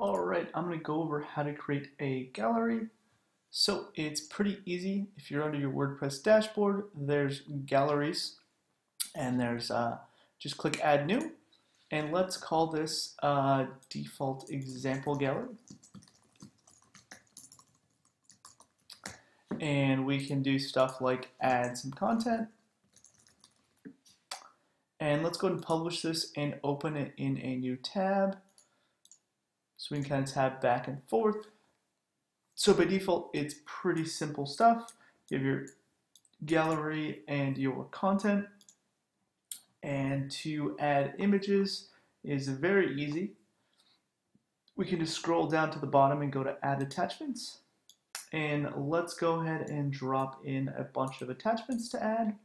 Alright, I'm going to go over how to create a gallery. So it's pretty easy. If you're under your WordPress dashboard, there's galleries and there's uh, just click add new and let's call this uh, default example gallery. And we can do stuff like add some content. And let's go ahead and publish this and open it in a new tab. So we can kind of tab back and forth. So by default, it's pretty simple stuff. You have your gallery and your content. And to add images is very easy. We can just scroll down to the bottom and go to add attachments. And let's go ahead and drop in a bunch of attachments to add.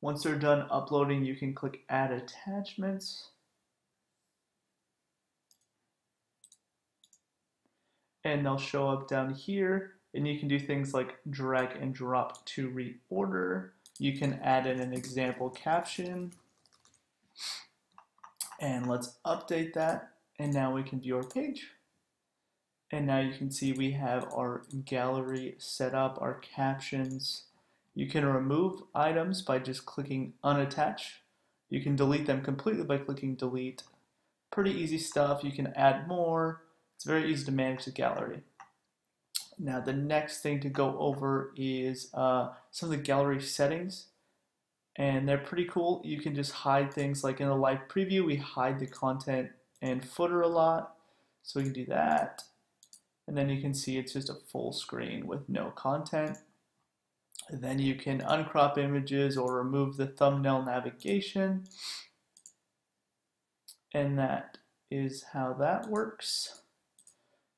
Once they're done uploading, you can click add attachments. And they'll show up down here and you can do things like drag and drop to reorder. You can add in an example caption and let's update that and now we can view our page. And now you can see we have our gallery set up, our captions. You can remove items by just clicking unattach. You can delete them completely by clicking delete. Pretty easy stuff. You can add more. It's very easy to manage the gallery. Now the next thing to go over is uh, some of the gallery settings and they're pretty cool. You can just hide things like in the live preview we hide the content and footer a lot so we can do that and then you can see it's just a full screen with no content. And then you can uncrop images or remove the thumbnail navigation and that is how that works.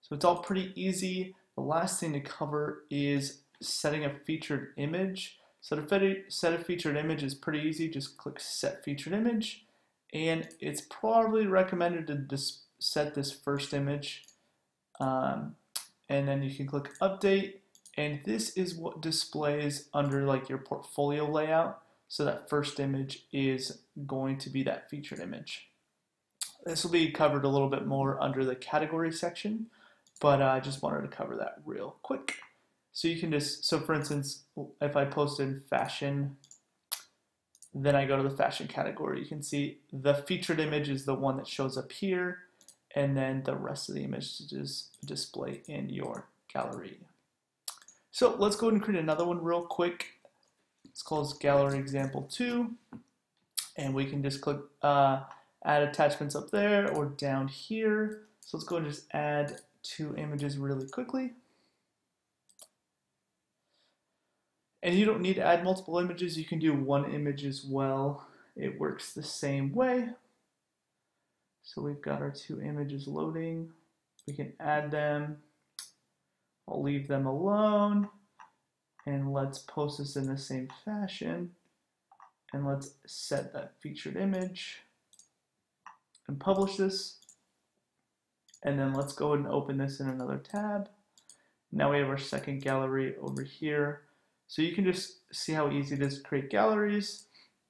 So it's all pretty easy. The last thing to cover is setting a featured image. So to set a featured image is pretty easy. Just click set featured image and it's probably recommended to set this first image um, and then you can click update and this is what displays under like your portfolio layout so that first image is going to be that featured image. This will be covered a little bit more under the category section but uh, I just wanted to cover that real quick. So you can just, so for instance, if I posted fashion, then I go to the fashion category, you can see the featured image is the one that shows up here, and then the rest of the images display in your gallery. So let's go ahead and create another one real quick. It's called gallery example 2, and we can just click uh, add attachments up there or down here. So let's go and just add two images really quickly. And you don't need to add multiple images, you can do one image as well. It works the same way. So we've got our two images loading. We can add them. I'll leave them alone. And let's post this in the same fashion. And let's set that featured image and publish this. And then let's go ahead and open this in another tab. Now we have our second gallery over here. So you can just see how easy it is to create galleries.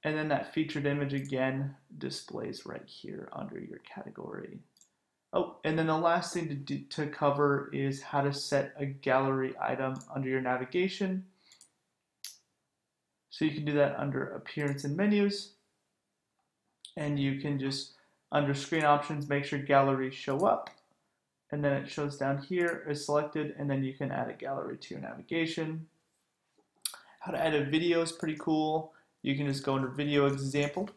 And then that featured image again displays right here under your category. Oh, and then the last thing to, do, to cover is how to set a gallery item under your navigation. So you can do that under appearance and menus. And you can just, under screen options, make sure galleries show up and then it shows down here is selected and then you can add a gallery to your navigation. How to add a video is pretty cool. You can just go under video example.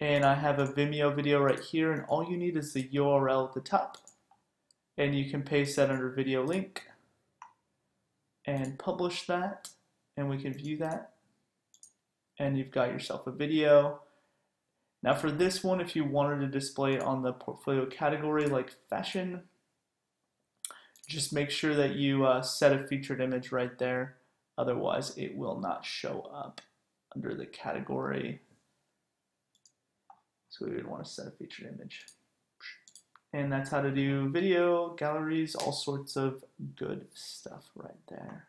And I have a Vimeo video right here and all you need is the URL at the top. And you can paste that under video link and publish that. And we can view that. And you've got yourself a video now for this one, if you wanted to display it on the portfolio category like fashion, just make sure that you uh, set a featured image right there. Otherwise, it will not show up under the category. So we would want to set a featured image. And that's how to do video, galleries, all sorts of good stuff right there.